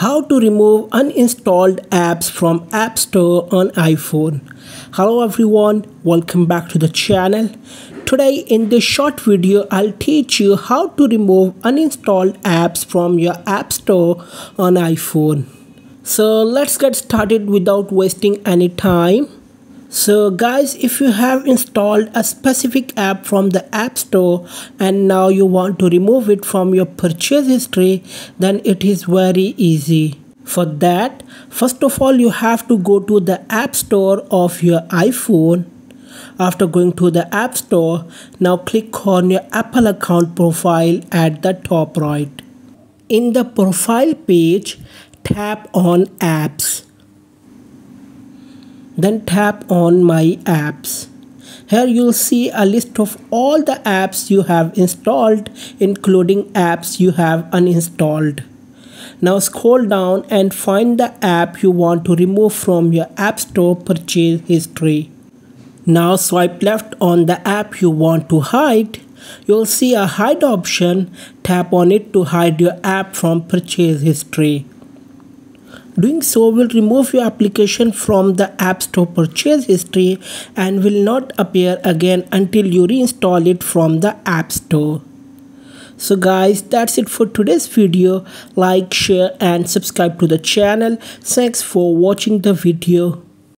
How to remove uninstalled apps from App Store on iPhone. Hello everyone, welcome back to the channel. Today in this short video, I'll teach you how to remove uninstalled apps from your App Store on iPhone. So let's get started without wasting any time. So guys, if you have installed a specific app from the App Store and now you want to remove it from your purchase history, then it is very easy. For that, first of all, you have to go to the App Store of your iPhone. After going to the App Store, now click on your Apple account profile at the top right. In the profile page, tap on Apps then tap on my apps. Here you'll see a list of all the apps you have installed including apps you have uninstalled. Now scroll down and find the app you want to remove from your app store purchase history. Now swipe left on the app you want to hide. You'll see a hide option. Tap on it to hide your app from purchase history Doing so will remove your application from the App Store purchase history and will not appear again until you reinstall it from the App Store. So guys, that's it for today's video. Like, share and subscribe to the channel. Thanks for watching the video.